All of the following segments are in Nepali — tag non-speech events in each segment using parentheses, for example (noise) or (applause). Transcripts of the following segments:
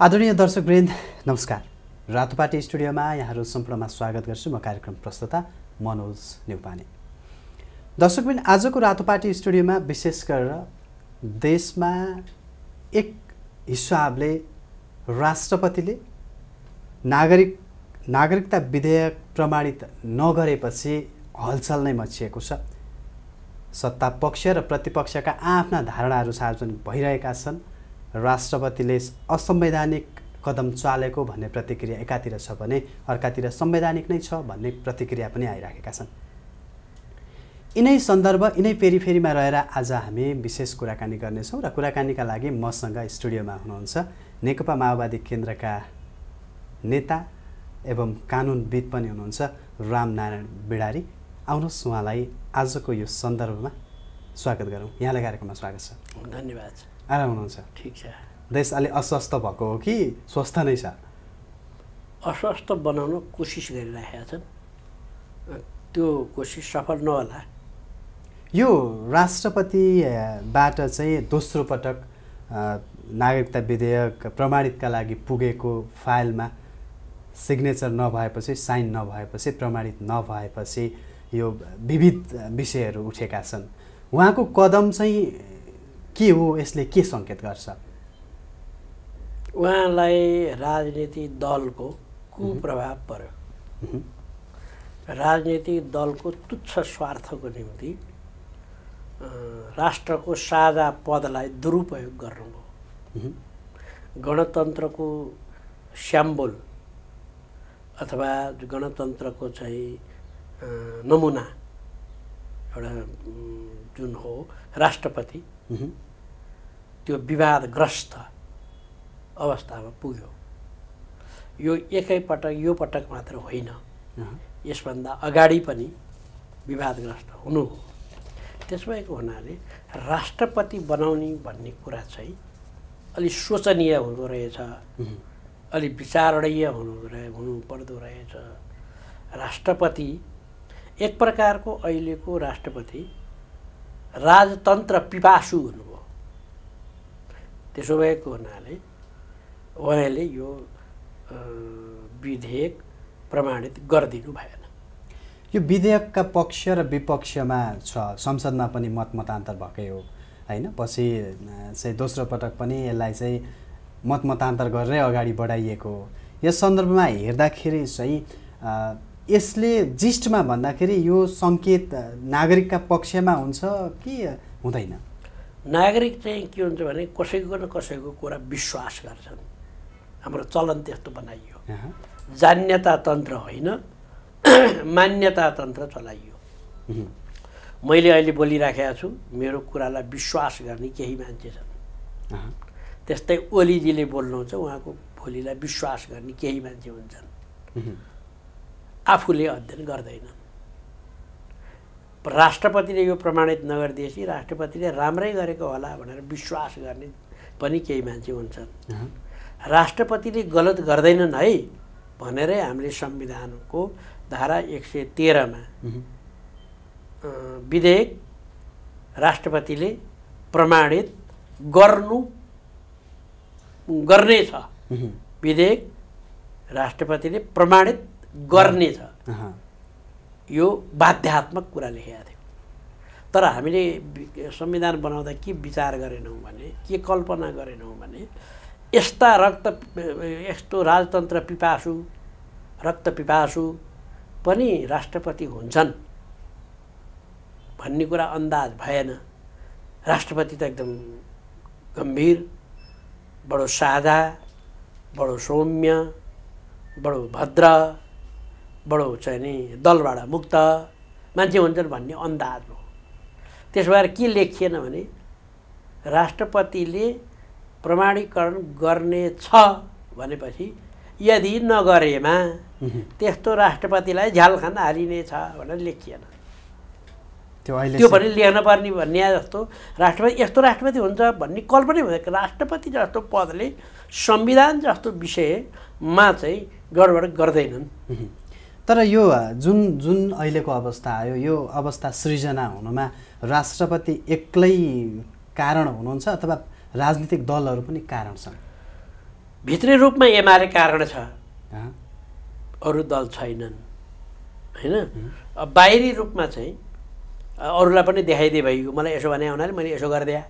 आदरणीय दर्शकवृन्द नमस्कार। रातोपाटी स्टुडियोमा यहाँहरू सम्पूर्णमा स्वागत गर्छु। म कार्यक्रम प्रस्तुता मनोज नेउपाने दर्शकवृन्द आजको रातोपाटी स्टुडियोमा विशेष गरेर देशमा एक हिसाबले राष्ट्रपतिले नागरिक नागरिकता विधेयक प्रमाणित नगरेपछि हलचल नै मचिएको छ। सत्ता पक्ष र प्रतिपक्षका आफ्ना धारणाहरू सार्वजनिक भइरहेका छन्। राष्ट्रपतिले असंवैधानिक कदम चालेको भन्ने प्रतिक्रिया एकातिर छ भने अर्कातिर संवैधानिक नै छ भन्ने प्रतिक्रिया पनि आइराखेका छन्। यिनै सन्दर्भ यिनै पेरिफेरीमा रहेर आज हामी विशेष कुराकानी गर्नेछौँ र कुराकानीका लागि मसँग स्टुडियोमा हुनुहुन्छ नेकपा माओवादी केन्द्रका नेता एवं कानुनविद पनि हुनुहुन्छ रामनारायण बिडारी। आउनुहोस् उहाँलाई आजको यो सन्दर्भमा स्वागत गरौँ। यहाँलाई कार्यक्रममा स्वागत छ। धन्यवाद। आराम हुनुहुन्छ। ठिक छ। देश अलि अस्वस्थ भएको हो कि? स्वस्थ नै छ। अस्वस्थ बनाउन कोसिस गरिरहेका छन्। त्यो कोसिस सफल नहोला। यो राष्ट्रपतिबाट चाहिँ दोस्रो पटक नागरिकता विधेयक प्रमाणितका लागि पुगेको फाइलमा सिग्नेचर नभएपछि साइन नभएपछि प्रमाणित नभएपछि यो विविध विषयहरू उठेका छन्। उहाँको कदम चाहिँ के हो यसले के सङ्केत गर्छ? उहाँलाई राजनीतिक दलको कुप्रभाव पर्यो। राजनीतिक दलको तुच्छ स्वार्थको निम्ति राष्ट्रको साझा पदलाई दुरुपयोग गर्नुभयो। गणतन्त्रको स्याम्बुल अथवा गणतन्त्रको चाहिँ नमुना एउटा जुन हो राष्ट्रपति त्यो विवादग्रस्त अवस्थामा पुग्यो। यो एकैपटक यो पटक मात्र होइन। यसभन्दा अगाडि पनि विवादग्रस्त हुनु हो। त्यसो भएको हुनाले राष्ट्रपति बनाउने भन्ने कुरा चाहिँ अलिक शोचनीय हुँदो रहेछ। अलिक विचारणीय हुनु रहे हुनुपर्दो रहेछ। राष्ट्रपति एक प्रकारको अहिलेको राष्ट्रपति राजतन्त्र पिपासु हुनुभयो। त्यसो भएको हुनाले उहाँले यो विधेयक प्रमाणित गरिदिनु भएन। यो विधेयकका पक्ष र विपक्षमा छ संसदमा पनि मत मतान्तर भएकै हो होइन? पछि चाहिँ दोस्रो पटक पनि यसलाई चाहिँ मत मतान्तर गरेरै अगाडि बढाइएको हो। यस सन्दर्भमा हेर्दाखेरि चाहिँ यसले जिस्टमा भन्दाखेरि यो सङ्केत नागरिकका पक्षमा हुन्छ कि हुँदैन? नागरिक चाहिँ के हुन्छ भने कसैको न कसैको कुरा विश्वास गर्छन्। हाम्रो चलन त्यस्तो बनाइयो। जान्यता तन्त्र होइन (clears throat) मान्यता तन्त्र चलाइयो। मैले अहिले बोलिराखेका छु मेरो कुरालाई विश्वास गर्ने केही मान्छे छन्। त्यस्तै ओलीजीले बोल्नुहुन्छ उहाँको भोलिलाई विश्वास गर्ने केही मान्छे हुन्छन्। आफूले अध्ययन गर्दैनन् राष्ट्रपतिले यो प्रमाणित नगरिदिएपछि राष्ट्रपतिले राम्रै गरेको होला भनेर विश्वास गर्ने पनि केही मान्छे हुन्छन्। राष्ट्रपतिले गलत गर्दैनन् है भनेरै हामीले संविधानको धारा एक सय तेह्रमा विधेयक राष्ट्रपतिले प्रमाणित गर्नु गर्नेछ। विधेयक राष्ट्रपतिले प्रमाणित गर्नेछ यो बाध्यात्मक कुरा लेखेका थियो तर हामीले संविधान बनाउँदा के विचार गरेनौँ भने के कल्पना गरेनौँ भने यस्ता रक्त यस्तो राजतन्त्र पिपासु रक्त पिपासु पनि राष्ट्रपति हुन्छन् भन्ने कुरा अन्दाज भएन। राष्ट्रपति त एकदम गम्भीर बडो सादा बडो सौम्य बडो भद्र बडो चाहिँ नि दलबाट मुक्त मान्छे हुन्छन् भन्ने अन्दाज हो। त्यसो भएर के लेखिएन भने राष्ट्रपतिले प्रमाणीकरण गर्नेछ भनेपछि यदि नगरेमा त्यस्तो राष्ट्रपतिलाई झ्याल खान हालिनेछ भनेर लेखिएन। त्यो अहिले त्यो पनि लेख्न पर्ने भन्ने जस्तो राष्ट्रपति यस्तो राष्ट्रपति हुन्छ भन्ने कल्पनै हुँदैन राष्ट्रपति जस्तो पदले संविधान जस्तो विषयमा चाहिँ गडबड गर्दैनन्। तर यो जुन जुन अहिलेको अवस्था आयो यो अवस्था सृजना हुनुमा राष्ट्रपति एक्लै कारण हुनुहुन्छ अथवा राजनीतिक दलहरू पनि कारण छन्? भित्री रूपमा एमाले कारण छ। अरू दल छैनन्। होइन? बाहिरी रूपमा चाहिँ अरूलाई पनि देखाइदिए भइगयो। मलाई यसो भने हुनाले मैले यसो गरिदिएँ।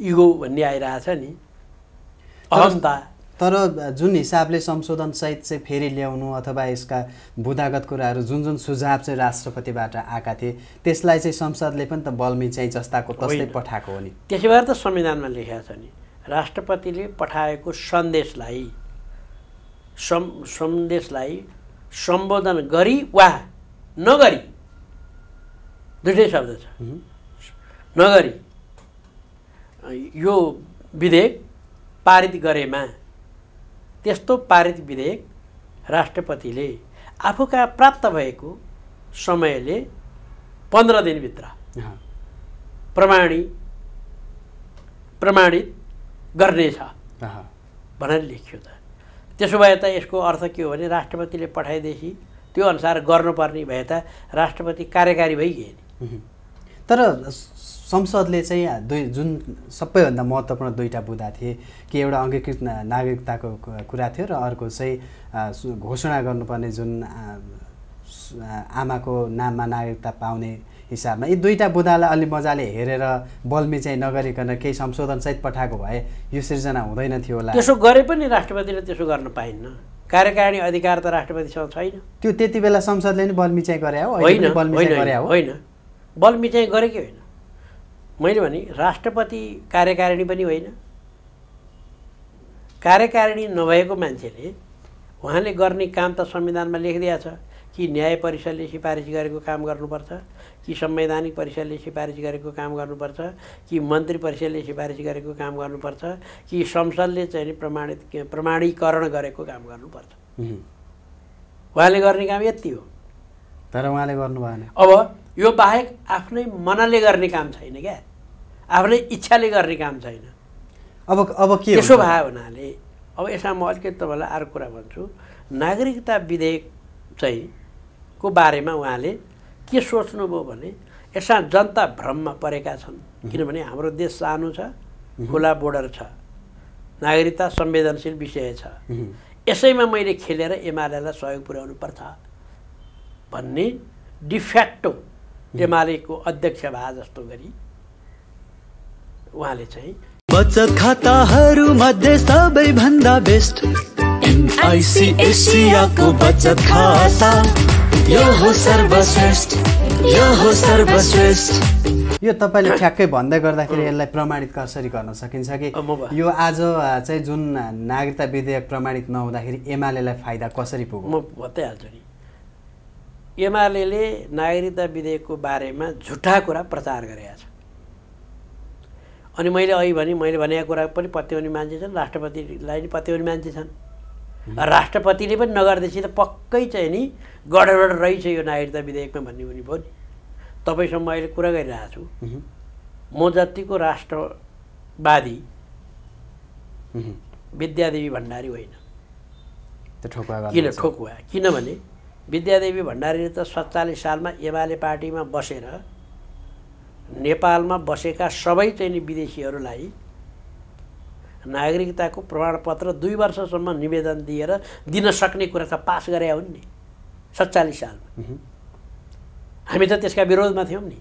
इगो भन्ने आइरहेछ नि। अहन्ता। तर जुन हिसाबले संशोधन सहित चाहिँ फेरि ल्याउनु अथवा यसका बुदागत कुराहरू जुन जुन सुझाव चाहिँ राष्ट्रपतिबाट आएका थिए त्यसलाई चाहिँ संसदले पनि त बल्मी चाहिँ जस्ताको तस्तै। पठाएको हो नि। त्यसै भएर त संविधानमा लेखेको छ नि राष्ट्रपतिले पठाएको सन्देशलाई सं सन्देशलाई सम्बोधन गरी वा नगरी दुइटै शब्द छ। नगरी यो विधेयक पारित गरेमा त्यस्तो पारित विधेयक राष्ट्रपतिले आफू कहाँ प्राप्त भएको समयले पन्ध्र दिनभित्र प्रमाणी प्रमाणित गर्नेछ भनेर लेखियो त। त्यसो भए त यसको अर्थ के हो भने राष्ट्रपतिले पठाएदेखि त्यो अनुसार गर्नुपर्ने भए त राष्ट्रपति कार्यकारी भइगए नि। तर संसदले चाहिँ दुई जुन सबैभन्दा महत्त्वपूर्ण दुईवटा बुदा थिए कि एउटा अङ्गीकृत नागरिकताको कुरा थियो र अर्को चाहिँ घोषणा गर्नुपर्ने जुन आमाको नाममा नागरिकता पाउने हिसाबमा यी दुईवटा बुदालाई अलि मजाले हेरेर बल्मी चाहिँ नगरिकन केही संशोधनसहित पठाएको भए यो सिर्जना हुँदैन थियो होला। त्यसो गरे पनि राष्ट्रपतिले त्यसो गर्न पाइन्न। कार्यकारिणी अधिकार त राष्ट्रपतिसँग छैन। त्यो त्यति बेला संसदले नि बल्मी चाहिँ गरे हो होइन बल्मी चाहिँ गरे होइन बल्मी चाहिँ गरेकै होइन मैले भने राष्ट्रपति कार्यकारिणी पनि होइन। कार्यकारिणी नभएको मान्छेले उहाँले गर्ने काम त संविधानमा लेखिदिएको छ कि न्याय परिषदले सिफारिस गरेको काम गर्नुपर्छ कि संवैधानिक परिषदले सिफारिस गरेको काम गर्नुपर्छ कि मन्त्री परिषदले सिफारिस गरेको काम गर्नुपर्छ कि संसदले चाहिँ प्रमाणित प्रमाणीकरण गरेको काम गर्नुपर्छ। उहाँले गर्ने काम यति हो। तर उहाँले गर्नु भएन अब यो बाहेक आफ्नै मनले गर्ने काम छैन क्या? आफ्नै इच्छाले गर्ने काम छैन। अब अब के त्यसो हुन्छ? भयो हुनाले अब यसमा म अलिकति तपाईँलाई अर्को कुरा भन्छु। नागरिकता विधेयक चाहिँ को बारेमा उहाँले के सोच्नुभयो भने यसमा जनता भ्रममा परेका छन्। किनभने हाम्रो देश सानो छ खुला बोर्डर छ नागरिकता संवेदनशील विषय छ। यसैमा मैले खेलेर एमालेलाई सहयोग पुर्याउनु पर्छ भन्ने डिफ्याक्टो एमालेको अध्यक्ष भए जस्तो गरी उहाँले चाहिँ बचत खाताहरू मध्ये सबैभन्दा बेस्ट एसियाको बचत खाता। यो हो सर्वश्रेष्ठ यो हो सर्वश्रेष्ठ। यो तपाईँले (coughs) ठ्याक्कै भन्दै गर्दाखेरि यसलाई प्रमाणित कसरी गर्न सकिन्छ कि? यो आज चाहिँ जुन नागरिकता विधेयक प्रमाणित नहुँदाखेरि एमालेलाई फाइदा कसरी पुग्यो? म बताइहाल्छु नि। एमाले नागरिकता विधेयकको बारेमा झुटा कुरा प्रचार गरेका छ अनि मैले अघि भने मैले भनेको कुरा पनि पत्याउने मान्छे छन् राष्ट्रपतिलाई नि पत्याउने मान्छे छन्। राष्ट्रपतिले पनि नगर्दैछ त पक्कै चाहिँ नि गडबड रहेछ यो नागरिकता विधेयकमा भन्ने हुने भयो नि। तपाईँसँग म अहिले कुरा गरिरहेको छु। म जतिको राष्ट्रवादी। विद्यादेवी भण्डारी होइन। किन। ठोकुवा? किनभने विद्यादेवी भण्डारीले त सत्तालिस सालमा एमाले पार्टीमा बसेर नेपालमा बसेका सबै चाहिँ नि विदेशीहरूलाई नागरिकताको प्रमाणपत्र दुई वर्षसम्म निवेदन दिएर दिन सक्ने कुरा त पास गरे हुन् नि सत्तालिस सालमा। हामी त त्यसका विरोधमा थियौँ नि।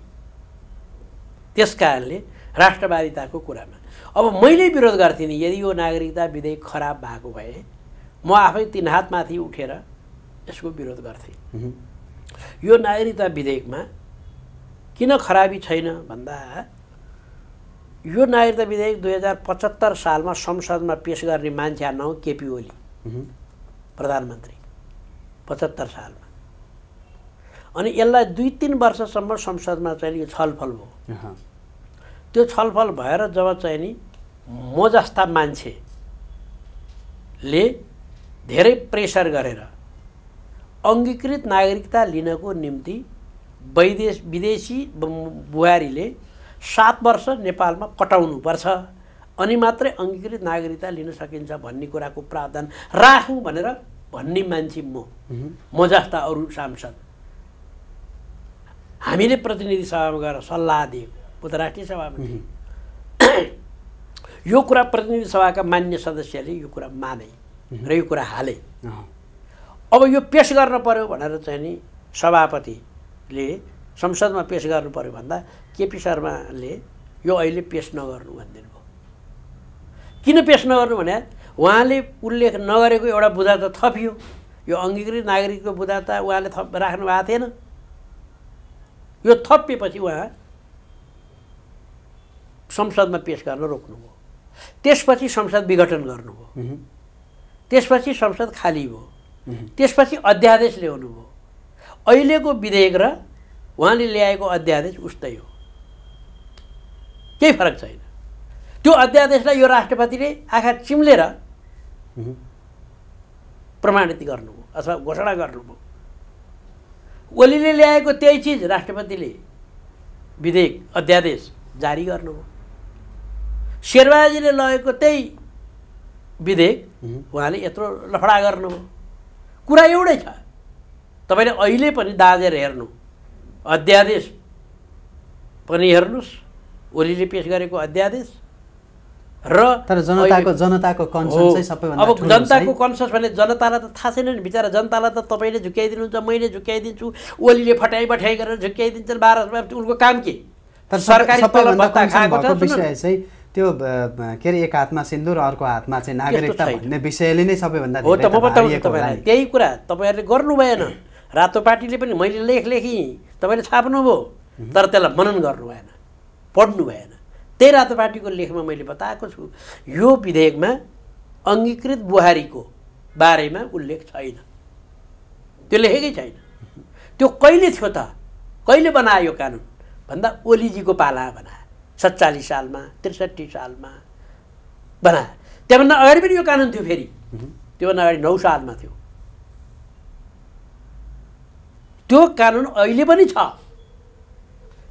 त्यस कारणले राष्ट्रवादिताको कुरामा। अब मैले विरोध गर्थेँ नि यदि यो नागरिकता विधेयक खराब भएको भए म आफै तिन हातमाथि उठेर यसको विरोध गर्थेँ। यो नागरिकता विधेयकमा किन खराबी छैन भन्दा यो नागरिकता विधेयक दुई हजार पचहत्तर सालमा संसदमा पेस गर्ने मान्छे नाउँ केपी ओली प्रधानमन्त्री पचहत्तर सालमा। अनि यसलाई दुई तिन वर्षसम्म संसदमा चाहिँ यो छलफल भयो। त्यो छलफल भएर जब चाहिँ नि म जस्ता मान्छेले धेरै प्रेसर गरेर अङ्गीकृत नागरिकता लिनको निम्ति वैदेश विदेशी बुहारीले सात वर्ष नेपालमा कटाउनुपर्छ। अनि मात्रै अङ्गीकृत नागरिकता लिन सकिन्छ भन्ने कुराको प्रावधान राखौँ भनेर भन्ने मान्छे म। म जस्ता अरू सांसद। हामीले प्रतिनिधि सभामा गएर सल्लाह दिएको म त राष्ट्रिय सभामा थिएँ। यो कुरा प्रतिनिधि सभाका मान्य सदस्यले यो कुरा माने र यो कुरा हाले। अब यो पेस गर्न पर्यो भनेर चाहिँ नि सभापतिले संसदमा पेस गर्नु पर्यो भन्दा केपी शर्माले यो अहिले पेस नगर्नु भनिदिनु भयो किन पेस नगर्नु भने उहाँले उल्लेख नगरेको एउटा बुझा त थपियो। यो अङ्गीकृत नागरिकको बुझा त उहाँले थप राख्नु भएको थिएन। यो थपिएपछि उहाँ संसदमा पेस गर्न रोक्नुभयो। त्यसपछि संसद विघटन गर्नुभयो। त्यसपछि संसद खाली भयो। त्यसपछि अध्यादेश ल्याउनु भयो। अहिलेको विधेयक र उहाँले ल्याएको अध्यादेश उस्तै हो। केही फरक छैन। त्यो अध्यादेशलाई यो राष्ट्रपतिले आँखा चिम्लेर प्रमाणित गर्नुभयो अथवा घोषणा गर्नुभयो। ओलीले ल्याएको त्यही चिज राष्ट्रपतिले विधेयक अध्यादेश जारी गर्नुभयो। शेरबाजीले लगेको त्यही विधेयक उहुँ, उहाँले यत्रो लफडा गर्नुभयो। कुरा एउटै छ। तपाईँले अहिले पनि दाजेर हेर्नु। अध्यादेश। पनि हेर्नुहोस् ओलीले पेस गरेको अध्यादेश। र तर जनताको जनताको कन्सर्न हो। चाहिँ सबैभन्दा अब जनताको कन्सर्स भने जनतालाई त थाहा छैन नि बिचरा। जनतालाई त तपाईँले झुक्याइदिनुहुन्छ मैले झुक्याइदिन्छु। ओलीले फटाइ बठाइ गरेर झुक्याइदिन्छन् बाह्र उनको काम के? तर सरकारी तलब भत्ता खाएको छ त्यो के अरे एक हातमा सिन्दुर अर्को हातमा चाहिँ नागरिकता। भन्ने विषयले नै सबैभन्दा हो त म बताउँछु तपाईँलाई। त्यही कुरा तपाईँहरूले गर्नु भएन। रातो पार्टीले पनि मैले लेख लेखेँ। तपाईँले छाप्नुभयो तर त्यसलाई मनन गर्नु भएन। पढ्नु भएन। त्यही रातो पार्टीको लेखमा मैले बताएको छु। यो विधेयकमा अङ्गीकृत बुहारीको बारेमा उल्लेख छैन। त्यो लेखेकै छैन। त्यो कहिले थियो त? कहिले बनायो यो कानुन? भन्दा ओलीजीको पाला बनायो सत्तालिस सालमा त्रिसठी सालमा बनायो त्यहाँभन्दा अगाडि पनि यो कानुन थियो फेरि। त्योभन्दा अगाडि नौ सालमा थियो। त्यो कानुन अहिले पनि छ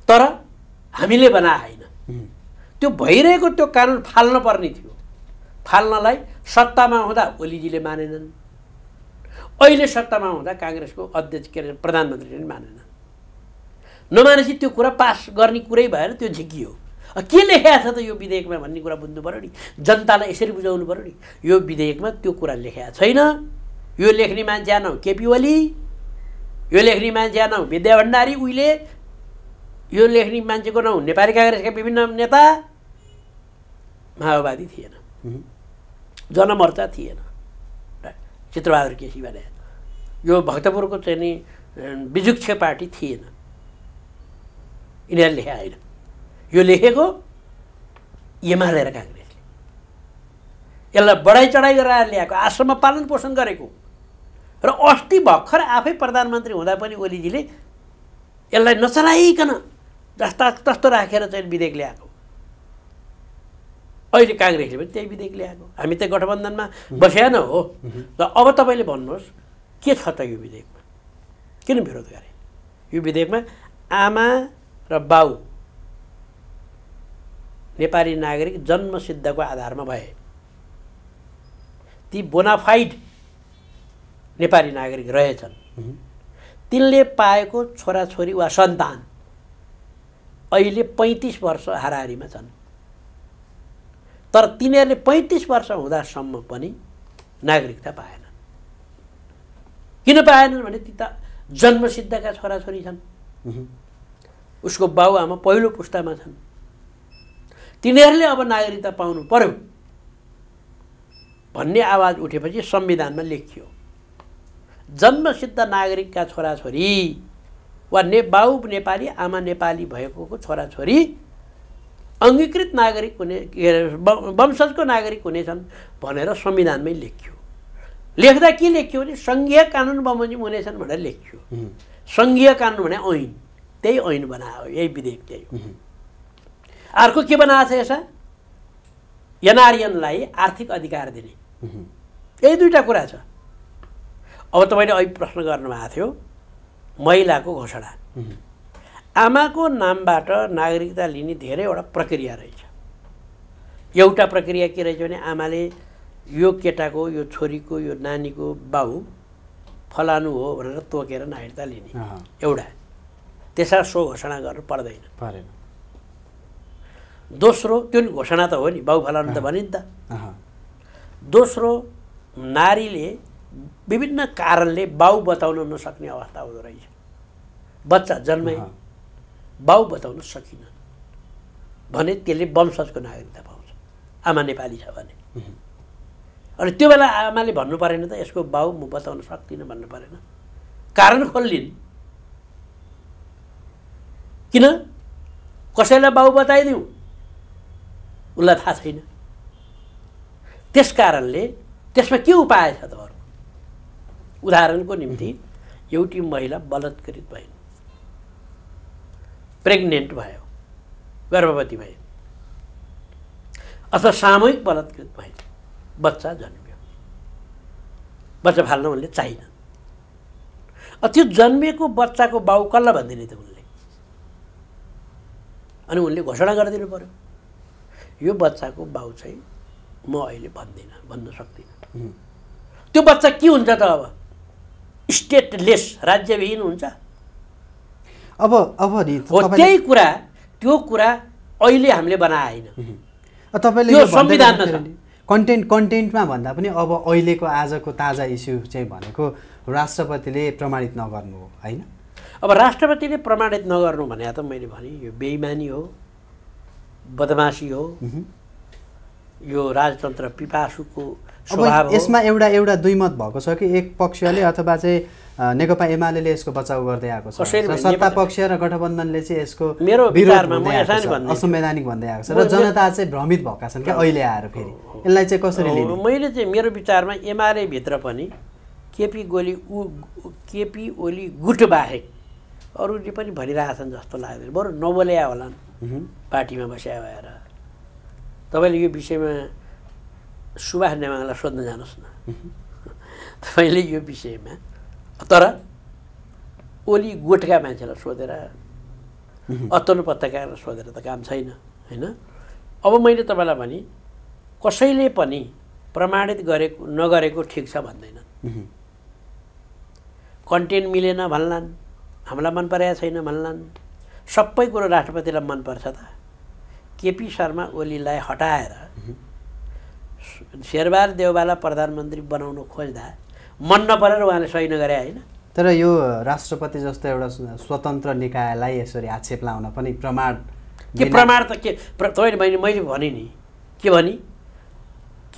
तर हामीले बनाए होइन। त्यो भइरहेको त्यो कानुन फाल्न पर्ने थियो। फाल्नलाई सत्तामा हुँदा ओलीजीले मानेनन्। अहिले सत्तामा हुँदा काङ्ग्रेसको अध्यक्ष के अरे प्रधानमन्त्रीले पनि मानेनन्। नमानेपछि त्यो कुरा पास गर्ने कुरै भएर त्यो झिकियो। के लेखेको छ त यो विधेयकमा भन्ने कुरा बुझ्नु पऱ्यो नि? जनतालाई यसरी बुझाउनु पऱ्यो नि? यो विधेयकमा त्यो कुरा लेखेको छैन। यो लेख्ने मान्छे आएन केपी ओली यो लेख्ने मान्छे आएन विद्या भण्डारी उहिले। यो लेख्ने मान्छेको नाउँ नेपाली काङ्ग्रेसका विभिन्न नेता। माओवादी थिएन। जनमोर्चा थिएन। चित्रबहादुर केसी भने यो भक्तपुरको चाहिँ नि विजुक्ष पार्टी थिएन। यिनीहरूले होइन। यो लेखेको एमाले र काङ्ग्रेसले यसलाई बढाइ चढाइ गरेर ल्याएको आश्रममा पालन पोषण गरेको। र अस्ति भर्खर आफै प्रधानमन्त्री हुँदा पनि ओलीजीले यसलाई नचलाइकन जस्ता तस्तो राखेर चाहिँ विधेयक ल्याएको। अहिले काङ्ग्रेसले पनि त्यही विधेयक ल्याएको। हामी त गठबन्धनमा बसेन हो। र अब तपाईँले भन्नुहोस् के छ त यो विधेयकमा? किन विरोध गरे? यो विधेयकमा आमा र बाउ नेपाली नागरिक जन्मसिद्धको आधारमा भए। ती बोनाफाइड नेपाली नागरिक रहेछन्। तिनले पाएको छोराछोरी वा सन्तान अहिले पैँतिस वर्ष हाराहारीमा छन्। तर तिनीहरूले पैँतिस वर्ष हुँदासम्म पनि नागरिकता पाएनन्। किन पाएनन् भने ती त जन्मसिद्धका छोराछोरी छन्। उसको बाबुआमा पहिलो पुस्तामा छन्। तिनीहरूले अब नागरिकता पाउनु पर्यो। भन्ने आवाज उठेपछि संविधानमा लेखियो। जन्मसिद्ध नागरिकका छोराछोरी वा ने बाउ नेपाली आमा नेपाली भएको छोराछोरी अङ्गीकृत नागरिक हुने के अरे वंशजको नागरिक हुनेछन् भनेर संविधानमै लेखियो। लेख्दा के लेखियो भने सङ्घीय कानुन बमोजिम हुनेछन् भनेर लेखियो। सङ्घीय कानुन भने ऐन। त्यही ऐन बनायो यही विधेयक त्यही अर्को के बनाएको छ यसमा? एनआरएनलाई आर्थिक अधिकार दिने। यही दुईवटा कुरा छ। अब तपाईँले अहिले प्रश्न गर्नुभएको थियो महिलाको घोषणा। आमाको नामबाट नागरिकता लिने धेरैवटा प्रक्रिया रहेछ। एउटा प्रक्रिया के रहेछ भने आमाले यो केटाको यो छोरीको यो नानीको बाउ फलानु हो भनेर तोकेर नागरिकता लिने। एउटा। त्यसमा सो घोषणा गर्नु पर्दैन। परेन। दोस्रो त्यो नि घोषणा त हो नि बाउ फलाउनु त भन्यो नि त। दोस्रो नारीले विभिन्न कारणले बाउ बताउन नसक्ने अवस्था हुँदो रहेछ। बच्चा जन्मे। बाउ बताउन सकिन। भने त्यसले वंशजको नागरिकता पाउँछ। आमा नेपाली छ भने। अनि त्यो बेला आमाले भन्नु परेन त यसको बाउ म बताउन सक्दिनँ भन्नु परेन। कारण खोल्लिन् किन? कसैलाई बाउ बताइदिउँ? उसलाई थाहा छैन। त्यस कारणले त्यसमा के उपाय छ त उदाहरणको निम्ति एउटी महिला बलात्कृत भइन्। प्रेग्नेन्ट भयो गर्भवती भइन् अथवा सामूहिक बलात्कृत भइन् बच्चा जन्मियो। बच्चा फाल्न उनले चाहिन त्यो जन्मिएको बच्चाको बाउ कसलाई भनिदिने त उनले? अनि उनले घोषणा गरिदिनु पर्यो। यो बच्चाको बाउ चाहिँ म अहिले भन्दिनँ भन्न सक्दिनँ। त्यो बच्चा के हुन्छ त अब? स्टेटलेस राज्यविहीन हुन्छ। अब अब नि हो त्यही कुरा त्यो कुरा अहिले हामीले बनाएन। तपाईँले यो संविधानमा कन्टेन्ट कन्टेन्टमा भन्दा पनि अब अहिलेको आजको ताजा इस्यु चाहिँ भनेको राष्ट्रपतिले प्रमाणित नगर्नु हो होइन? अब राष्ट्रपतिले प्रमाणित नगर्नु भने त मैले भने यो बेइमानी हो। बदमासी हो। यो राजतन्त्र पिपासुको स्वभाव यसमा एउटा एउटा दुई मत भएको छ कि एक पक्षले अथवा चाहिँ नेकपा एमाले यसको बचाउ गर्दै आएको छ। सत्ता पक्ष र गठबन्धनले चाहिँ यसको मेरो विचारमा। असंवैधानिक भन्दै आएको छ र जनता चाहिँ भ्रमित भएका छन् क्या अहिले आएर फेरि। यसलाई चाहिँ कसरी लिने? मैले चाहिँ मेरो विचारमा एमाले भित्र पनि केपी गोली उ केपी ओली गुट बाहेक अरूले पनि भनिरहेछन् जस्तो लाग्दैन। बरु नबोल्या होलान्। पार्टीमा बस्या भएर। तपाईँले यो विषयमा सुभाष नेमाङलाई सोध्न जानुहोस् न। (laughs) तपाईँले यो विषयमा तर ओली गोठका मान्छेलाई सोधेर अत्तनु पत्रिकालाई सोधेर त काम छैन होइन? अब मैले तपाईँलाई भने कसैले पनि प्रमाणित गरेको नगरेको ठिक छ भन्दैन। कन्टेन्ट मिलेन भन्लान् हामीलाई मन परेको छैन भन्लान्। सबै कुरो राष्ट्रपतिलाई मनपर्छ त। केपी शर्मा ओलीलाई हटाएर शेरबहादुर देउबालाई प्रधानमन्त्री बनाउन खोज्दा मन नपरेर उहाँले सही नगरे होइन। तर यो राष्ट्रपति जस्तो एउटा स्व- स्वतन्त्र निकायलाई यसरी आक्षेप लाउन पनि प्रमाण के प्रमाण त के? तपाईँले मैले मैले भने नि। के भने?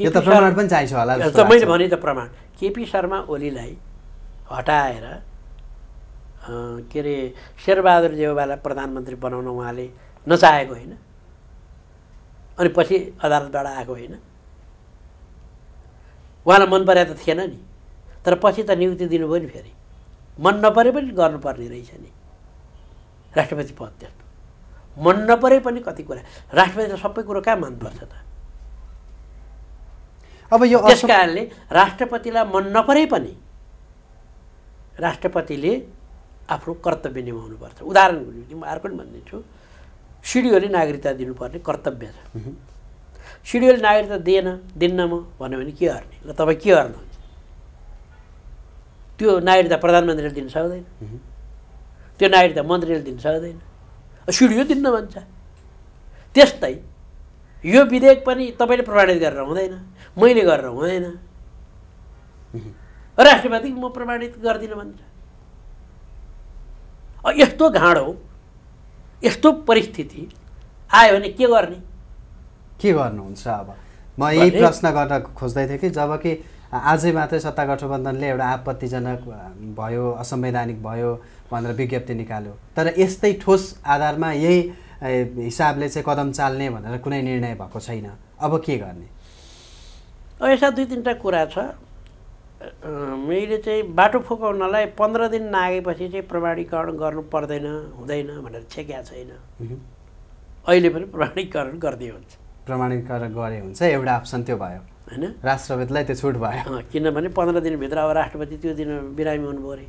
यो त प्रमाण पनि चाहिन्छ होला मैले। भने त प्रमाण। केपी शर्मा ओलीलाई हटाएर के अरे शेरबहादुर देउबालाई प्रधानमन्त्री बनाउन उहाँले नचाहेको होइन अनि पछि अदालतबाट आएको होइन उहाँलाई मन परे त थिएन नि तर पछि त नियुक्ति दिनुभयो नि फेरि मन नपरे पनि गर्नुपर्ने रहेछ नि राष्ट्रपति पद त्यस्तो मन नपरे पनि कति कुरा राष्ट्रपतिलाई सबै कुरो कहाँ मनपर्छ त अब यो त्यस कारणले राष्ट्रपतिलाई मन नपरे पनि राष्ट्रपतिले आफ्नो कर्तव्य निभाउनुपर्छ उदाहरणको निम्ति म अर्को पनि भनिदिन्छु सिडिओले नागरिकता दिनुपर्ने कर्तव्य छ। सिडिओले नागरिकता दिएन दिन्न म भन्यो भने के गर्ने? ल तपाईँ के गर्नुहुन्छ त्यो नागरिकता प्रधानमन्त्रीले दिन सक्दैन। त्यो नागरिकता मन्त्रीले दिन सक्दैन। सिडिओ दिन्न भन्छ। त्यस्तै यो विधेयक पनि तपाईँले प्रमाणित गरेर हुँदैन। मैले गरेर हुँदैन। राष्ट्रपति म प्रमाणित गर्दिनँ भन्छ। यस्तो घाँडो यस्तो परिस्थिति। आयो भने के गर्ने के गर्नुहुन्छ अब? म यही प्रश्न गर्न खोज्दै थिएँ कि जब कि आजै मात्रै सत्ता गठबन्धनले एउटा आपत्तिजनक भयो असंवैधानिक भयो भनेर विज्ञप्ति निकाल्यो। तर यस्तै ठोस आधारमा यही हिसाबले चाहिँ कदम चाल्ने भनेर कुनै निर्णय भएको छैन। अब के गर्ने? यस्ता दुई तिनवटा कुरा छ। मैले चाहिँ बाटो फुकाउनलाई पन्ध्र दिन नागेपछि चाहिँ प्रमाणीकरण गर्नु पर्दैन हुँदैन भनेर छेक्या छैन। अहिले पनि प्रमाणीकरण गरिदियो हुन्छ। प्रमाणीकरण गरे हुन्छ एउटा अप्सन त्यो भयो। होइन? राष्ट्रपतिलाई त्यो छुट भयो। किनभने पन्ध्र दिनभित्र अब राष्ट्रपति त्यो दिन बिरामी हुनुभयो अरे।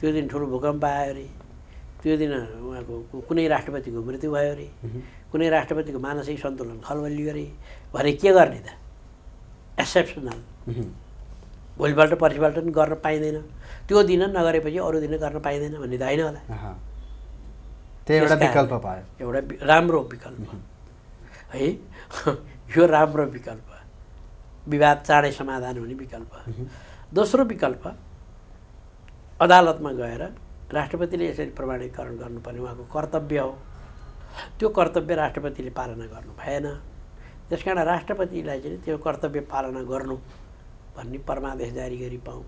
त्यो दिन ठुलो भूकम्प आयो अरे। त्यो दिन उहाँको कुनै राष्ट्रपतिको मृत्यु भयो अरे। कुनै राष्ट्रपतिको मानसिक सन्तुलन खलबलियो अरे। भने के गर्ने त? एक्सेप्सनल। भोलिपल्ट पर्सिपल्ट पनि गर्न पाइँदैन। त्यो दिन नगरेपछि अरू दिन गर्न पाइँदैन भन्ने त होइन होला। अहँ। त्यो एउटा विकल्प भयो एउटा राम्रो विकल्प। है? (laughs) यो राम्रो विकल्प। विवाद चाँडै समाधान हुने विकल्प। दोस्रो विकल्प अदालतमा गएर राष्ट्रपतिले यसरी प्रमाणीकरण गर्नुपर्ने उहाँको कर्तव्य हो। त्यो कर्तव्य राष्ट्रपतिले पालना गर्नु भएन। त्यस कारण राष्ट्रपतिलाई चाहिँ त्यो कर्तव्य पालना गर्नु भन्ने परमादेश जारी गरी पाऊँ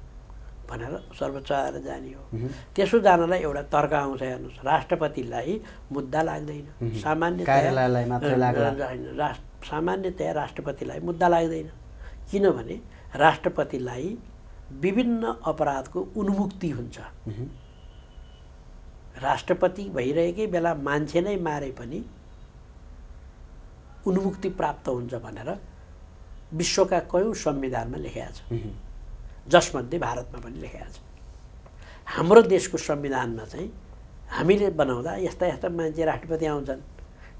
भनेर सर्वोच्च आएर जाने हो। त्यसो जानलाई एउटा तर्क आउँछ हेर्नुहोस् राष्ट्रपतिलाई मुद्दा लाग्दैन। सामान्यतया सामान्यतया राष्ट्रपतिलाई मुद्दा लाग्दैन। किनभने राष्ट्रपतिलाई विभिन्न अपराधको उन्मुक्ति हुन्छ। राष्ट्रपति भइरहेकै बेला मान्छे नै मारे पनि उन्मुक्ति प्राप्त हुन्छ भनेर विश्वका कयौँ संविधानमा लेखेका छ जसमध्ये भारतमा पनि लेखेका छ हाम्रो देशको संविधानमा चाहिँ हामीले बनाउँदा यस्ता यस्ता मान्छे राष्ट्रपति आउँछन्।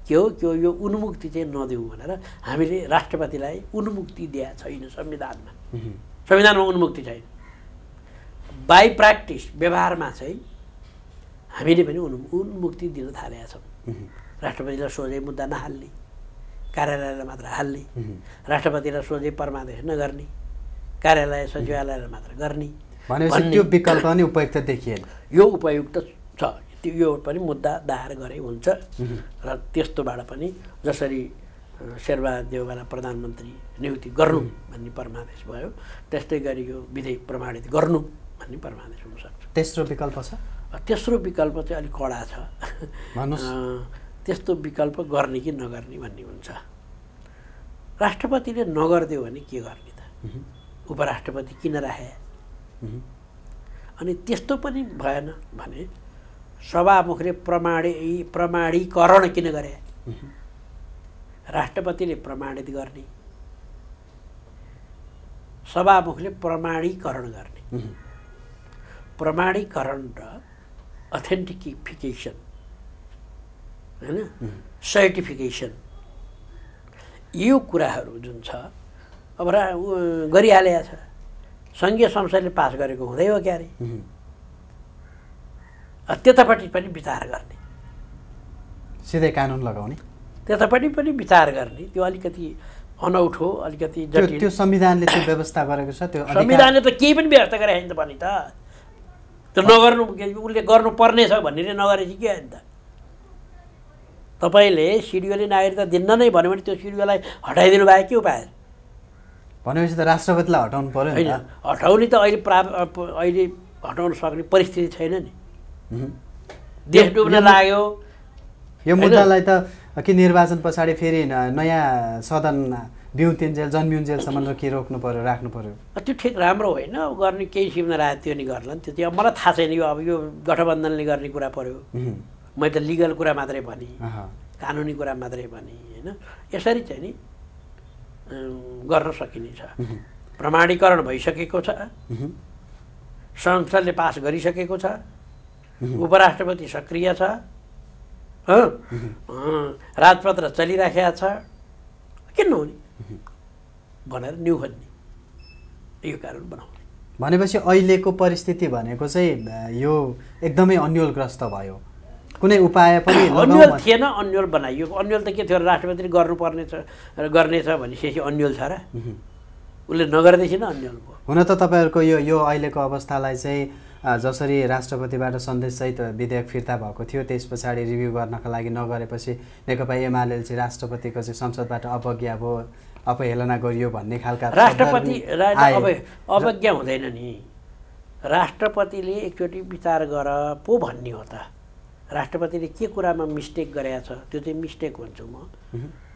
के हो? के हो? यो उन्मुक्ति चाहिँ नदिउँ भनेर हामीले राष्ट्रपतिलाई उन्मुक्ति दिएको छैन संविधानमा। संविधानमा उन्मुक्ति छैन। बाई प्र्याक्टिस व्यवहारमा चाहिँ हामीले पनि उन् उन्मुक्ति दिन थालेका छौँ। राष्ट्रपतिलाई सोझै मुद्दा नहाल्ने। कार्यालयलाई मात्र हाल्ने। राष्ट्रपतिलाई सोझै परमादेश नगर्ने। कार्यालय सचिवालयलाई मात्र गर्ने त्यो विकल्प पनि उपयुक्त देखिएन। यो उपयुक्त छ। त्यो यो पनि मुद्दा दायर गरे हुन्छ। र त्यस्तोबाट पनि जसरी अ, शेरबहादुर देववाला प्रधानमन्त्री नियुक्ति गर्नु भन्ने परमादेश भयो त्यस्तै गरी यो विधेयक प्रमाणित गर्नु भन्ने परमादेश हुनसक्छ तेस्रो विकल्प छ? तेस्रो विकल्प चाहिँ अलिक कडा छ। त्यस्तो विकल्प गर्ने कि नगर्ने भन्ने हुन्छ। राष्ट्रपतिले नगरिदियो भने के गर्ने त? उपराष्ट्रपति किन राखे? अनि त्यस्तो पनि भएन भने सभामुखले प्रमाणी प्रमाणीकरण किन गरे? राष्ट्रपतिले प्रमाणित गर्ने। सभामुखले प्रमाणीकरण गर्ने। प्रमाणीकरण र अथेन्टिकिफिकेसन होइन? सर्टिफिकेसन। यो कुराहरू जुन छ अब रा गरिहालेको छ। सङ्घीय संसदले पास गरेको हुँदै हो क्यारे। त्यतापट्टि पनि विचार गर्ने। सिधै कानुन लगाउने। त्यतापट्टि पनि विचार गर्ने। त्यो अलिकति अनौठो अलिकति जटिल। त्यो संविधानले त्यो व्यवस्था गरेको छ त्यो संविधानले त केही पनि व्यवस्था गरे होइन त भने त। त्यो नगर्नु उसले गर्नुपर्ने छ भन्ने नगरेपछि के होइन त? तपाईँले सिडिओले नागरिकता दिन्न नै भन्यो भने त्यो सिडिओलाई हटाइदिनु भयो के उपाय? भनेपछि त राष्ट्रपतिलाई हटाउनु पर्यो नि होइन हटाउने त अहिले प्रा अहिले हटाउन सक्ने परिस्थिति छैन नि. देश डुब्न लाग्यो। यो? मुद्दालाई त कि निर्वाचन पछाडि फेरि नयाँ सदन बिउतिन्जेल जन्मिउन्जेलसम्म के रोक्नु पर्यो राख्नु पर्यो? त्यो ठिक राम्रो होइन। अब गर्ने केही सिप्न राखेको त्यो नि गर्ला नि त्यो चाहिँ अब मलाई थाहा छैन यो अब यो गठबन्धनले गर्ने कुरा Mhm. मैले त लिगल कुरा मात्रै भनेँ। कानुनी कुरा मात्रै भने होइन? यसरी चाहिँ नि गर्न सकिनेछ प्रमाणीकरण भइसकेको छ. संसदले पास गरिसकेको छ। उपराष्ट्रपति सक्रिय छ। राजपत्र चलिराखेका छ। किन नहुने भनेर न्यु खोज्ने यो कारण बनाउने। भनेपछि अहिलेको परिस्थिति भनेको चाहिँ यो एकदमै अन्यलग्रस्त भयो। कुनै उपाय पनि (coughs) अन्यल थिएन अन्यल बनाइयो। अन्यल त के थियो राष्ट्रपतिले गर्नुपर्ने छ गर्नेछ भनेपछि अन्यल छ र. उसले नगर्दैछिन अन्यल भयो। हुन त तपाईँहरूको यो यो अहिलेको अवस्थालाई चाहिँ जसरी राष्ट्रपतिबाट सन्देशसहित विधेयक फिर्ता भएको थियो त्यस पछाडि रिभ्यू गर्नका लागि नगरेपछि नेकपा एमाले चाहिँ राष्ट्रपतिको चाहिँ संसदबाट अवज्ञा भयो अपहेलना गरियो भन्ने खालका राष्ट्रपति अवज्ञा हुँदैन नि। राष्ट्रपतिले एकचोटि विचार गर पो भन्ने हो त। राष्ट्रपतिले के कुरामा मिस्टेक गरेका छ त्यो चाहिँ मिस्टेक भन्छु म.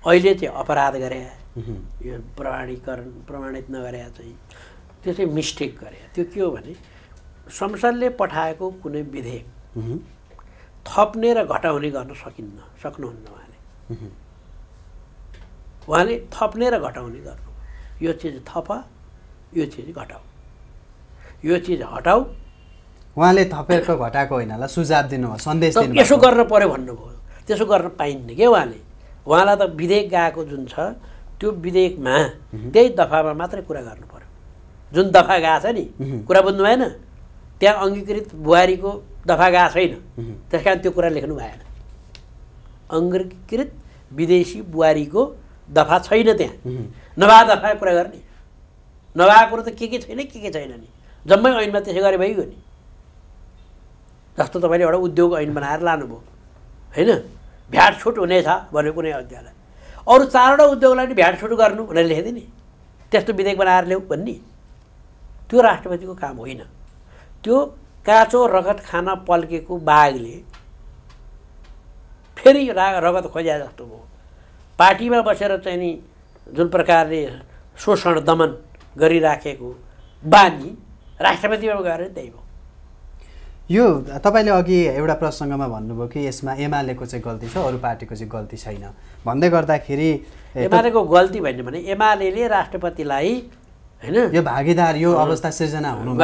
अहिले चाहिँ अपराध गरे. यो प्रमाणीकरण प्रमाणित नगरे चाहिँ त्यो चाहिँ मिस्टेक गरे त्यो के हो भने संसदले पठाएको कुनै विधेयक. थप्ने र घटाउने गर्न सकिन्न सक्नुहुन्न उहाँले. उहाँले थप्ने र घटाउने गर्नु यो चिज थप यो चिज घटाऊ यो चिज हटाऊ उहाँले थपेको घटाएको होइन होला सुझाव दिनुभयो सन्देश यसो गर्न पर्यो भन्नुभयो। त्यसो गर्न पाइन्न क्या उहाँले? उहाँलाई त विधेयक गएको जुन छ त्यो विधेयकमा त्यही दफामा मात्रै कुरा गर्नु पर्यो। जुन दफा गएको छ नि। कुरा बुझ्नु भएन? त्यहाँ अङ्गीकृत बुहारीको दफा गएको छैन। त्यस कारण त्यो कुरा लेख्नु भएन। अङ्गीकृत विदेशी बुहारीको दफा छैन त्यहाँ। नभए दफा कुरा गर्ने। नभएको कुरो त के के छैन के के छैन नि? जम्मै ऐनमा त्यसै गरे भइगयो नि। जस्तो तपाईँले एउटा उद्योग ऐन बनाएर लानुभयो। होइन? भ्याट छुट हुनेछ भन्यो कुनै अध्यायलाई। अरू चारवटा उद्योगलाई नि भ्याट छुट गर्नु भनेर लेखिदियो नि। त्यस्तो विधेयक बनाएर ल्याऊ भन्ने। त्यो राष्ट्रपतिको काम होइन। त्यो काँचो रगत खान पल्केको बाघले फेरि रा रगत खोज्या जस्तो भयो। पार्टीमा बसेर चाहिँ नि जुन प्रकारले शोषण दमन गरिराखेको बानी राष्ट्रपतिमा गएर त्यही भयो। यो तपाईँले अघि एउटा प्रसङ्गमा भन्नुभयो कि यसमा एमालेको चाहिँ गल्ती छ अरू पार्टीको चाहिँ गल्ती छैन। भन्दै गर्दाखेरि एमालेको गल्ती भन्यो भने एमाले राष्ट्रपतिलाई होइन? यो भागीदार यो अवस्था सिर्जना हुनु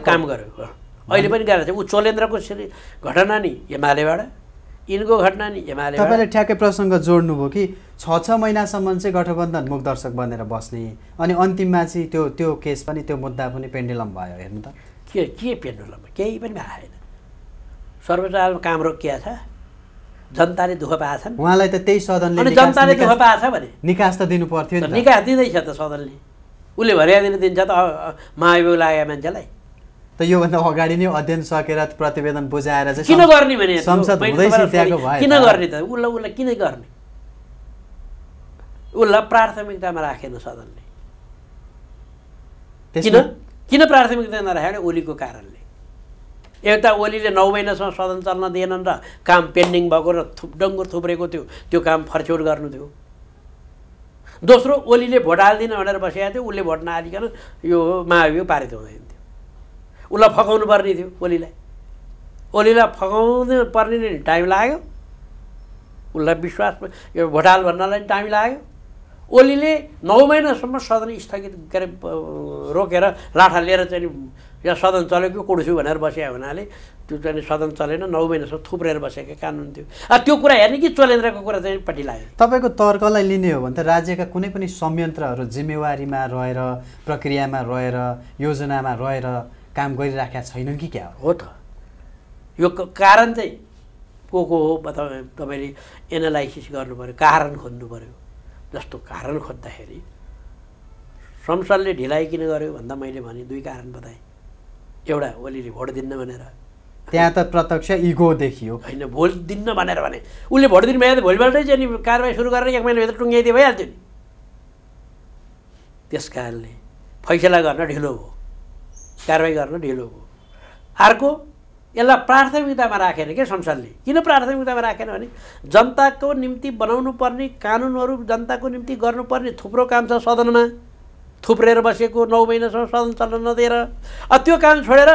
काम गर्यो। अहिले पनि गरेको छ ऊ चोलेन्द्रको घटना नि एमालेबाट। यिनको घटना नि एमालेबाट। तपाईँले ठ्याक्कै प्रसङ्ग जोड्नुभयो कि छ छ महिनासम्म चाहिँ गठबन्धन मुख दर्शक बनेर बस्ने अनि अन्तिममा चाहिँ त्यो त्यो केस पनि त्यो मुद्दा पनि पेन्डुलम भयो हेर्नु त। के के पेन्डुलममा केही पनि आएन सर्वोच्च काम रोकिया छ। जनताले दुःख पाएछन् उहाँलाई त त्यही सदनले अनि जनताले दुःख पाएछ भने? निकास त दिनु पर्थ्यो त नि त। निकास दिँदैछ त सदनले। उसले भरिया दिन दिन्छ त महाभियोग लागेको मान्छेलाई। त योभन्दा अगाडि नै अध्ययन सकेर प्रतिवेदन बुझाएर चाहिँ किन गर्ने भने? संसद किन त। गर्ने त? उसलाई उसलाई किन गर्ने? उसलाई प्राथमिकतामा राखेन सदनले। किन? किन प्राथमिकता नराखेन ओलीको कारणले? एउटा ओलीले नौ महिनासम्म सदन चल्न दिएनन् र काम पेन्डिङ भएको र थुप डङ्गुर थुप्रेको थियो त्यो काम फर्चौट गर्नु थियो। दोस्रो ओलीले भोट हाल्दिनँ भनेर बसेको थियो उसले भोट नहालिकन यो महाभियोग पारित हुँदैन थियो। उसलाई फकाउनु पर्ने थियो ओलीलाई। ओलीलाई फकाउनु पर्ने टाइम लाग्यो। उसलाई विश्वास यो भोट हाल भन्नलाई टाइम लाग्यो। ओलीले नौ महिनासम्म सदन स्थगित प- रोकेर लाठा लिएर चाहिँ या सदन चलेको कुड्छु भनेर बसेको हुनाले त्यो चाहिँ सदन चलेन नौ महिनासम्म थुप्रेर बसेको कानुन थियो। अब त्यो कुरा हेर्ने कि चोलेन्द्रको कुरा चाहिँ पट्टि लाग्यो। तपाईँको तर्कलाई लिने हो भने त राज्यका कुनै पनि संयन्त्रहरू जिम्मेवारीमा रहेर प्रक्रियामा रहेर योजनामा रहेर काम गरिराखेका छैनन् कि क्या? हो त। यो कारण चाहिँ को को हो? तपाईँ तपाईँले एनालाइसिस गर्नु पऱ्यो कारण खोज्नु पऱ्यो जस्तो कारण खोज्दाखेरि संसदले ढिलाइ किन गर्यो भन्दा मैले भने दुई कारण बताएँ। एउटा ओलीले भोट दिन्न भनेर। त्यहाँ त प्रत्यक्ष इगो देखियो। होइन भोट दिन्न भनेर भने। उसले भोट दिनु भए त भोलिपल्टै चाहिँ नि कारवाही सुरु गरेर एक महिनाभित्र टुङ्ग्याइदिए भइहाल्थ्यो नि। त्यस कारणले फैसला गर्न ढिलो भयो। कारवाही गर्न ढिलो भयो। अर्को यसलाई प्राथमिकतामा राखेन क्या संसदले? किन प्राथमिकतामा राखेन भने जनताको निम्ति बनाउनु पर्ने कानुनहरू जनताको निम्ति गर्नुपर्ने थुप्रो काम छ सदनमा। थुप्रेर बसेको नौ महिनासम्म सदन चल्न नदिएर। त्यो काम छोडेर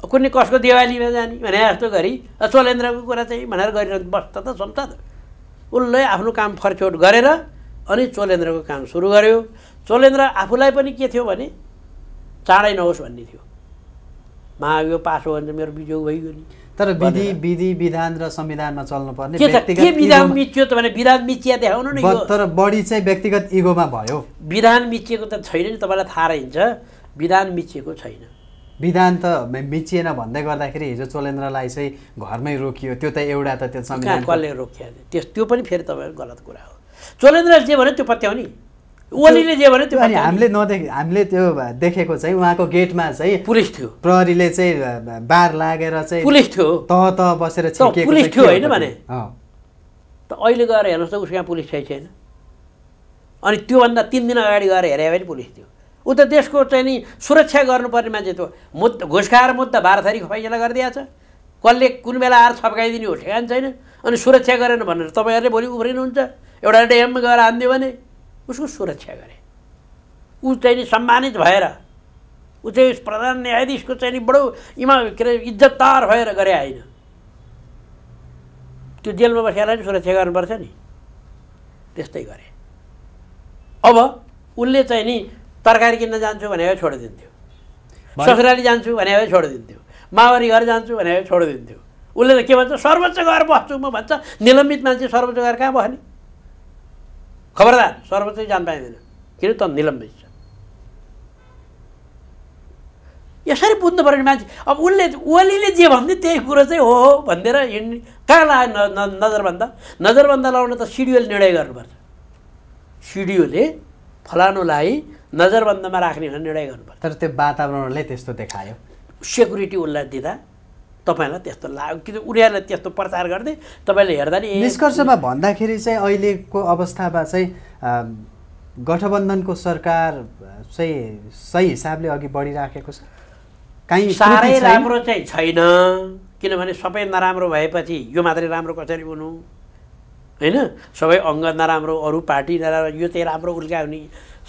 कुनै कसको दिवालीमा जाने? भने जस्तो गरी चोलेन्द्रको कुरा चाहिँ भनेर गरिरहनु बस्छ त संसद। उसले आफ्नो काम फर्चौट गरेर अनि चोलेन्द्रको काम सुरु गर्यो। चोलेन्द्र आफूलाई पनि के थियो भने चाँडै नहोस् भन्ने थियो। महाभियोग पास हो भने चाहिँ मेरो बिजोग भइगयो नि। तर विधि। विधि विधान र संविधानमा चल्नुपर्ने के विधान मिचियो त भने विधान मिचिया देखाउनु न तर बढी चाहिँ व्यक्तिगत इगोमा भयो। विधान मिचिएको त छैन नि तपाईँलाई थाहा रहन्छ। विधान मिचिएको छैन। विधान त मिचिएन भन्दै गर्दाखेरि हिजो चोलेन्द्रलाई चाहिँ घरमै रोकियो। त्यो त एउटा त त्यो संविधान कसले रोकिया? त्यस त्यो पनि फेरि तपाईँको गलत कुरा हो। चोलेन्द्रले जे भन्यो त्यो पत्याउने। ओलीले जे भन्यो त्यो अनि। हामीले नदेखे हामीले त्यो देखेको चाहिँ उहाँको गेटमा चाहिँ पुलिस थियो। प्रहरीले चाहिँ बार लागेर चाहिँ पुलिस थियो। तह तह बसेर त छेकिएको पुलिस थियो होइन त भने? त अहिले गएर हेर्नुहोस् त उसको यहाँ पुलिस छै छैन। अनि त्योभन्दा तिन दिन अगाडि गएर हेरे पनि पुलिस थियो। ऊ त देशको चाहिँ नि सुरक्षा गर्नुपर्ने मान्छे थियो। मुद्दा घुस खाएर मुद्दा बाह्र तारिक फैसला गरिदिएको छ। कसले कुन बेला आएर छप्काइदिने हो ठेगान छैन। अनि सुरक्षा गरेन भनेर तपाईँहरूले भोलि उफ्रिनुहुन्छ। एउटा ड्याममा गएर हानिदियो भने। उसको सुरक्षा गरे ऊ चाहिँ नि सम्मानित भएर ऊ चाहिँ प्रधान न्यायाधीशको चाहिँ नि बडो इमा के अरे इज्जतदार भएर गरे होइन। त्यो जेलमा बसेर नि सुरक्षा गर्नुपर्छ नि। त्यस्तै गरे। अब उसले चाहिँ नि तरकारी किन्न जान्छु भने छोडिदिन्थ्यो। ससुराली जान्छु भने छोडिदिन्थ्यो। मावरी घर जान्छु भने छोडिदिन्थ्यो। उसले त के भन्छ सर्वोच्च गएर बस्छु म भन्छ। निलम्बित मान्छे सर्वोच्च गएर कहाँ बस्ने? खबरदार सर्वोच्च जान पाइँदैन किन त निलम्बित छ यसरी बुझ्नु पर्ने मान्छे अब उसले ओलीले जे भन्थे त्यही कुरो चाहिँ हो हो भनिदिएर हिँड्ने कहाँ लाग्यो न न- नजरबन्दा नजरबन्दा लाउन त सिडिएल निर्णय गर्नुपर्छ सिडिओले फलानुलाई नजरबन्दमा राख्ने भनेर निर्णय गर्नुपर्छ तर त्यो वातावरणले त्यस्तो देखायो सेक्युरिटी उसलाई दिँदा तपाईँलाई त्यस्तो लाग्यो कि उनीहरूले त्यस्तो प्रचार गर्दै तपाईँले हेर्दा नि निष्कर्षमा भन्दाखेरि चाहिँ अहिलेको अवस्थामा चाहिँ गठबन्धनको सरकार चाहिँ सही हिसाबले अघि बढिराखेको छ। काहीँ साह्रै? राम्रो चाहिँ छैन। किनभने सबै नराम्रो भएपछि यो मात्रै राम्रो कसरी हुनु? होइन? सबै अङ्ग नराम्रो अरू पार्टी नराम्रो यो चाहिँ राम्रो उल्कायो भने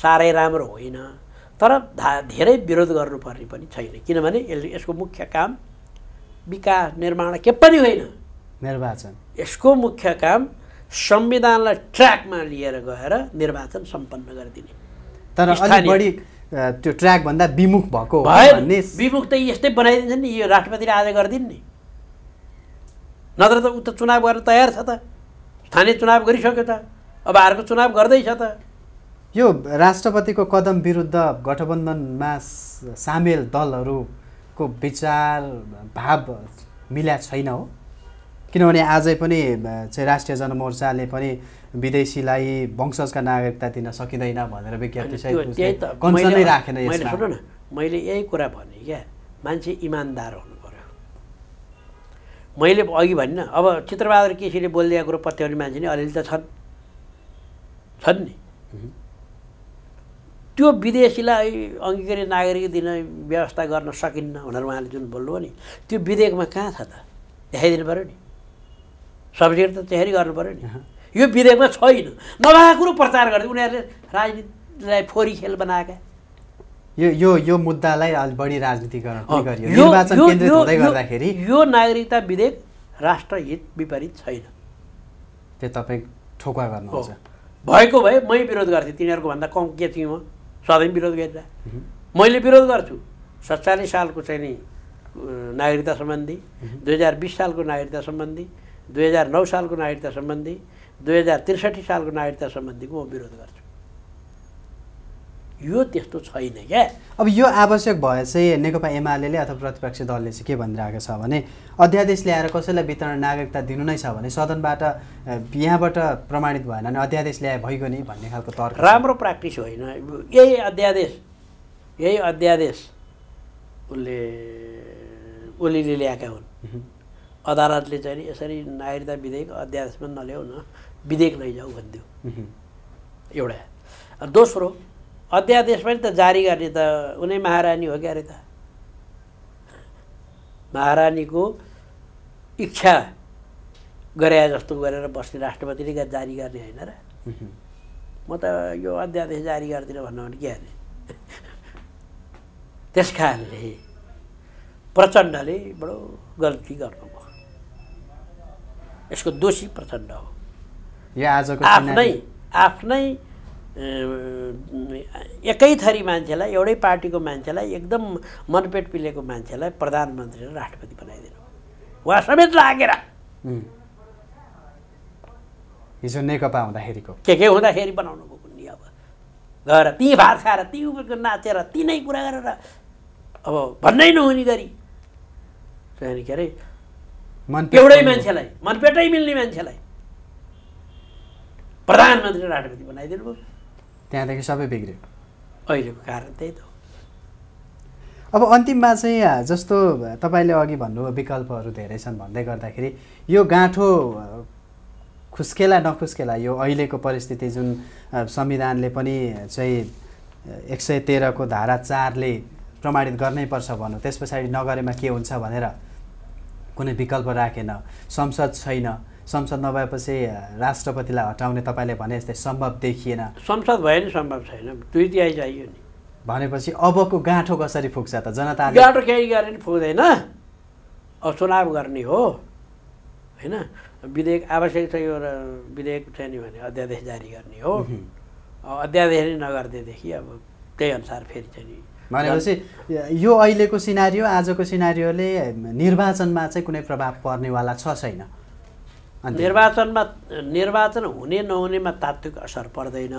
साह्रै राम्रो होइन। तर धा धेरै विरोध गर्नुपर्ने पनि छैन। किनभने यसले यसको मुख्य काम विकास निर्माण के पनि होइन? निर्वाचन। यसको मुख्य काम संविधानलाई ट्र्याकमा लिएर गएर निर्वाचन सम्पन्न गरिदिने। तर अलिक बढी त्यो ट्र्याकभन्दा विमुख भएको विमुख त यस्तै बनाइदिन्छ नि यो राष्ट्रपतिले आज गरिदिन् नि। नत्र त ऊ त चुनाव गर्न तयार छ त। स्थानीय चुनाव गरिसक्यो त। अब अर्को चुनाव गर्दैछ त। यो राष्ट्रपतिको कदम विरुद्ध गठबन्धनमा सामेल दलहरूको विचार भाव मिल्या छैन हो। किनभने आजै पनि चाहिँ राष्ट्रिय जनमोर्चाले पनि विदेशीलाई वंशजका नागरिकता दिन सकिँदैन भनेर विज्ञप्ति मैले- राखेन सुन्नु न मैले यही कुरा भने क्या मान्छे इमान्दार हुनु पर्यो। मैले अघि भनिनँ अब चित्रबहादुर केसीले बोलिदिएको कुरो पत्याउने मान्छे नि अलिअलि त छन्। छन् नि। त्यो विदेशीलाई अङ्गीकृत नागरिक दिन व्यवस्था गर्न सकिन्न भनेर उहाँले जुन बोल्नुभयो नि त्यो विधेयकमा कहाँ छ त? देखाइदिनु पऱ्यो नि। सब्सिडी त त्यसरी गर्नु पऱ्यो नि। यो विधेयकमा छैन। नभएको कुरो प्रचार गर्दै उनीहरूले राजनीतिलाई फोरी खेल बनाएका। यो यो यो मुद्दालाई अलि बढी राजनीतिकरण गर्दाखेरि यो नागरिकता विधेयक राष्ट्रहित विपरीत छैन। त्यो तपाईँ ठोकुवा हो। गर्नुहुन्छ भएको भए मै विरोध गर्थेँ तिनीहरूको भन्दा कम के थिएँ म? सधैँ विरोध गरिरह मैले विरोध गर्छु। सत्तालिस सालको चाहिँ नि नागरिकता सम्बन्धी दुई हजार बिस सालको नागरिकता सम्बन्धी दुई हजार नौ सालको नागरिकता सम्बन्धी दुई हजार त्रिसठी सालको नागरिकता सम्बन्धीको म विरोध गर्छु। यो त्यस्तो छैन क्या अब यो आवश्यक भए चाहिँ नेकपा एमाले अथवा प्रतिपक्षी दलले चाहिँ के भनिरहेको छ भने अध्यादेश ल्याएर कसैलाई वितरण नागरिकता दिनु नै छ भने सदनबाट यहाँबाट प्रमाणित भएन भने अध्यादेश ल्याए भइगयो नि भन्ने खालको तर्क। राम्रो प्र्याक्टिस होइन यही अध्यादेश यही अध्यादेश उसले ओलीले ल्याएका हुन्। अदालतले चाहिँ यसरी नागरिकता विधेयक अध्यादेशमा नल्याउ न विधेयक लैजाऊ भनिदियो। एउटा दोस्रो अध्यादेश पनि त जारी गर्ने त उनी महारानी हो क्या अरे त? महारानीको इच्छा गरे जस्तो गरेर बस्ने राष्ट्रपतिले जारी गर्ने होइन र। म त यो अध्यादेश जारी गर्दिनँ भन्नु भने के हाल्ने त्यस कारणले प्रचण्डले बडो गल्ती गर्नुभयो। यसको दोषी प्रचण्ड हो। आफ्नै आफ्नै एकै थरी मान्छेलाई एउटै पार्टीको मान्छेलाई एकदम मनपेट पिलेको मान्छेलाई प्रधानमन्त्री र राष्ट्रपति बनाइदिनु। उहाँ समेत लागेर। हिजो नेकपा हुँदाखेरिको। के के हुँदाखेरि बनाउनु भएको नि अब? गएर ती भात खाएर ती उमेरको नाचेर ती नै कुरा गरेर अब भन्नै नहुने गरी। चाहिँ के अरे मन एउटै मान्छेलाई मनपेटै मिल्ने मान्छेलाई। प्रधानमन्त्री र राष्ट्रपति बनाइदिनु भयो। त्यहाँदेखि सबै बिग्रियो। अहिलेको कारण त्यही त हो। अब अन्तिममा चाहिँ जस्तो तपाईँले अघि भन्नुभयो विकल्पहरू धेरै छन् भन्दै गर्दाखेरि यो गाँठो खुस्केला नखुस्केला यो अहिलेको परिस्थिति जुन संविधानले पनि चाहिँ एक सय तेह्रको धारा चारले प्रमाणित गर्नै पर्छ भनौँ त्यस पछाडि नगरेमा के हुन्छ भनेर कुनै विकल्प राखेन संसद छैन संसद नभएपछि राष्ट्रपतिलाई हटाउने तपाईँले भने जस्तै सम्भव देखिएन। संसद भयो नि सम्भव छैन। दुई तिहाई चाहियो नि। भनेपछि अबको गाँठो कसरी पुग्छ त? जनताले गाडो केही गरे नि पुग्दैन अब चुनाव गर्ने हो। होइन? विधेयक आवश्यक छ यो विधेयक चाहिँ नि भने अध्यादेश जारी गर्ने हो। अध्यादेश नै नगरिदिएदेखि अब त्यही अनुसार फेरि चाहिँ नि भनेपछि यो अहिलेको सिनारियो आजको सिनारियोले निर्वाचनमा चाहिँ कुनै प्रभाव पर्नेवाला छ छैन। निर्वाचनमा निर्वाचन हुने नहुनेमा तात्विक असर पर्दैन।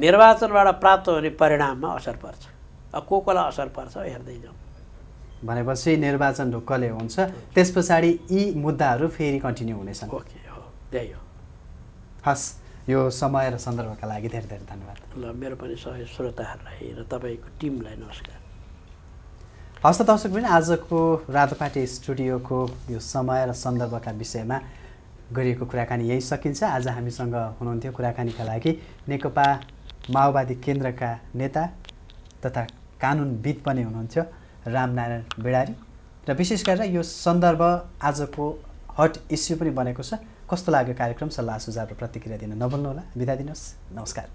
निर्वाचनबाट प्राप्त हुने परिणाममा असर पर्छ। अब को कोलाई असर पर्छ हेर्दै जाउँ भनेपछि निर्वाचन ढुक्कले हुन्छ। त्यस पछाडि यी मुद्दाहरू फेरि कन्टिन्यू हुनेछन्। ओके हो त्यही हो। हस् यो समय र सन्दर्भका लागि धेरै धेरै धन्यवाद। ल मेरो पनि सबै श्रोताहरूलाई र तपाईँको टिमलाई नमस्कार। हस्त दर्शक पनि आजको रातोपाटी स्टुडियोको यो समय र सन्दर्भका विषयमा गरिएको कुराकानी यही सकिन्छ। आज हामीसँग हुनुहुन्थ्यो कुराकानीका लागि नेकपा माओवादी केन्द्रका नेता तथा कानुनविद पनि हुनुहुन्थ्यो रामनारायण बेडारी। र विशेष गरेर यो सन्दर्भ आजको हट इस्यु पनि बनेको छ। कस्तो लाग्यो कार्यक्रम? सल्लाह सुझाव र प्रतिक्रिया दिन नभुल्नुहोला। बिदा दिनुहोस्। नमस्कार।